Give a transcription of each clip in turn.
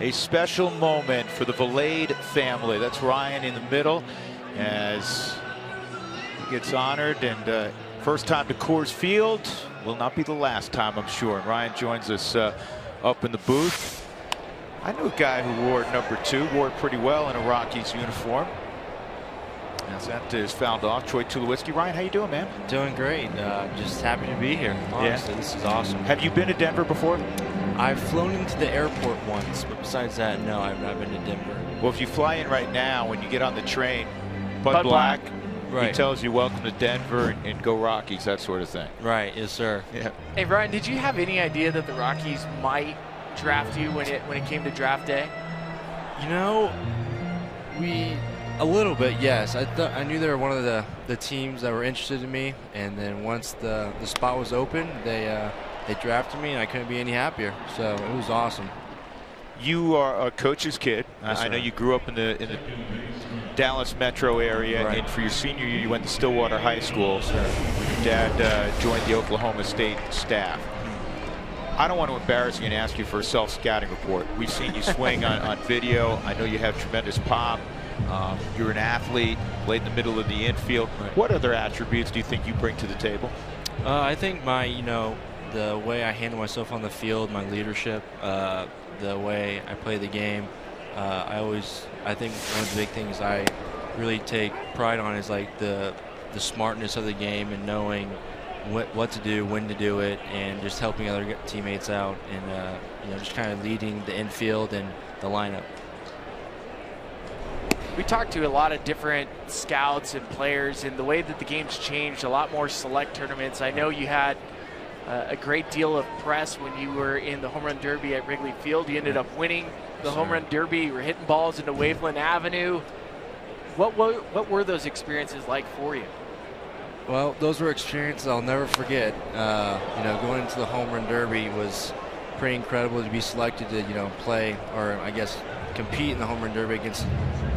A special moment for the Vilade family. That's Ryan in the middle as he gets honored and uh, first time to Coors Field will not be the last time I'm sure. And Ryan joins us uh, up in the booth. I knew a guy who wore number two, wore it pretty well in a Rockies uniform. As that is fouled off, Troy Tulowitzki. Ryan, how you doing, man? Doing great. Uh, just happy to be here. Honestly, yeah. this is awesome. Have you been to Denver before? I've flown into the airport once, but besides that, no, I've not been to Denver. Well, if you fly in right now, when you get on the train, Bud, Bud Black, Black. Right. He tells you welcome to Denver and, and, go Rockies, that sort of thing. Right, yes, sir. Yeah. Hey, Ryan, did you have any idea that the Rockies might draft you when it when it came to draft day? You know, we a little bit, yes. I thought I knew they were one of the, the teams that were interested in me, and then once the the spot was open, they uh, they drafted me, and I couldn't be any happier. So it was awesome. You are a coach's kid. Yes, I know you grew up in the in the Dallas metro area, right. and for your senior year, you went to Stillwater High School. Sure. Your dad uh, joined the Oklahoma State staff. I don't want to embarrass you and ask you for a self-scouting report. We've seen you swing on, on video. I know you have tremendous pop. Um, you're an athlete, played in the middle of the infield. Right. What other attributes do you think you bring to the table? Uh, I think my, you know, the way I handle myself on the field, my leadership, uh, the way I play the game. Uh, I always, I think one of the big things I really take pride on is like the the smartness of the game and knowing what what to do, when to do it, and just helping other teammates out, and uh, you know, just kind of leading the infield and the lineup we talked to a lot of different scouts and players and the way that the game's changed a lot more select tournaments i know you had uh, a great deal of press when you were in the home run derby at wrigley field. You ended up winning the home run derby. You were hitting balls into waveland avenue. What, what, what were those experiences like for you? Well those were experiences i'll never forget. Uh, you know going into the home run derby was pretty incredible to be selected to you know play or i guess compete in the home run derby against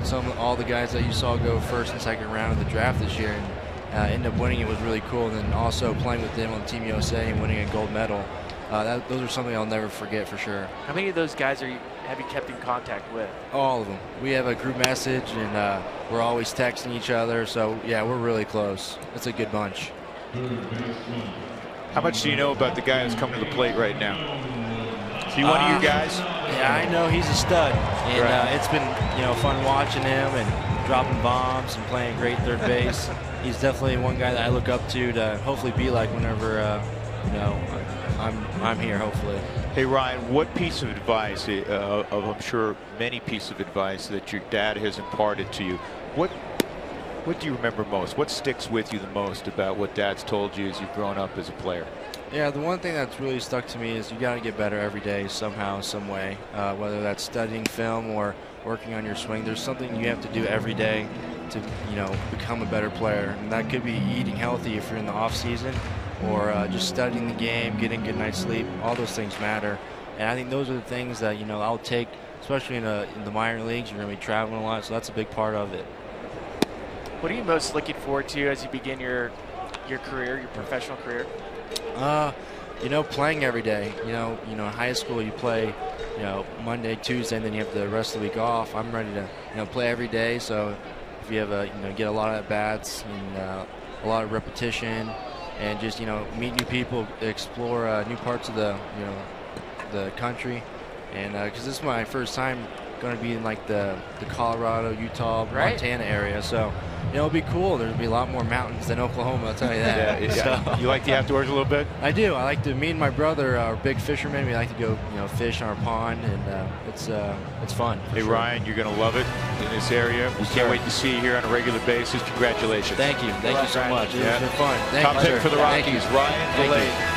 some all the guys that you saw go first and second round of the draft this year, and uh, end up winning it was really cool. And then also playing with them on Team USA and winning a gold medal. Uh, that, those are something I'll never forget for sure. How many of those guys are you have you kept in contact with? All of them. We have a group message, and uh, we're always texting each other. So yeah, we're really close. It's a good bunch. How much do you know about the guy who's coming to the plate right now? He one of your uh, guys? Yeah, I know he's a stud, and right. uh, it's been you know fun watching him and dropping bombs and playing great third base. he's definitely one guy that I look up to to hopefully be like whenever uh, you know I'm I'm here. Hopefully. Hey Ryan, what piece of advice, uh, of I'm sure many pieces of advice that your dad has imparted to you, what what do you remember most? What sticks with you the most about what dad's told you as you've grown up as a player? Yeah, the one thing that's really stuck to me is you got to get better every day somehow, some way. Uh, whether that's studying film or working on your swing, there's something you have to do every day to, you know, become a better player. And that could be eating healthy if you're in the off season, or uh, just studying the game, getting good night's sleep. All those things matter. And I think those are the things that you know I'll take, especially in, a, in the minor leagues. You're going to be traveling a lot, so that's a big part of it. What are you most looking forward to as you begin your your career, your professional career? Uh, you know, playing every day. You know, you know, in high school you play, you know, Monday, Tuesday, and then you have the rest of the week off. I'm ready to, you know, play every day. So if you have a, you know, get a lot of at bats and uh, a lot of repetition, and just you know, meet new people, explore uh, new parts of the, you know, the country, and because uh, this is my first time going to be in like the the Colorado, Utah, right. Montana area, so you know, it'll be cool. There'll be a lot more mountains than Oklahoma, I'll tell you that. yeah, yeah. So, you like the outdoors a little bit? I do. I like to. Me and my brother are big fishermen. We like to go, you know, fish in our pond, and uh, it's uh, it's fun. Hey sure. Ryan, you're gonna love it in this area. We can't wait to see you here on a regular basis. Congratulations. Thank you. Thank you so much. It's been fun. Thank Top you, pick for the Rockies, Ryan Vilade.